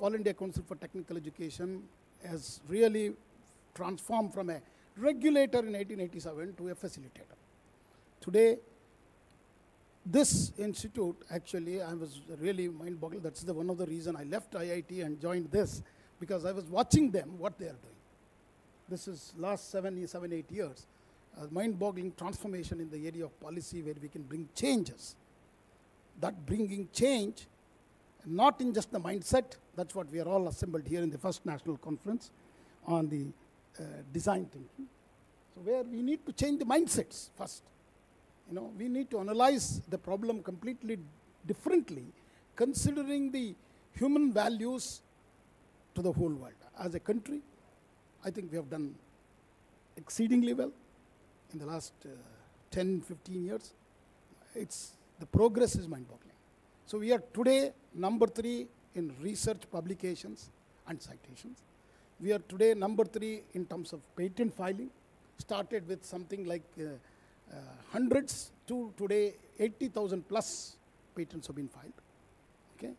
All India Council for Technical Education has really transformed from a regulator in 1887 to a facilitator. Today, this institute actually, I was really mind boggled. That's the one of the reason I left IIT and joined this because I was watching them what they are doing. This is last seven, seven, eight years, uh, mind-boggling transformation in the area of policy where we can bring changes. That bringing change, not in just the mindset. That's what we are all assembled here in the first national conference on the uh, design thinking. So where we need to change the mindsets first. You know, we need to analyze the problem completely differently, considering the human values to the whole world. As a country, I think we have done exceedingly well in the last uh, 10, 15 years. It's, the progress is mind-boggling. So we are today number three in research publications and citations. We are today number three in terms of patent filing. Started with something like uh, uh, hundreds to today 80,000 plus patents have been filed. Okay,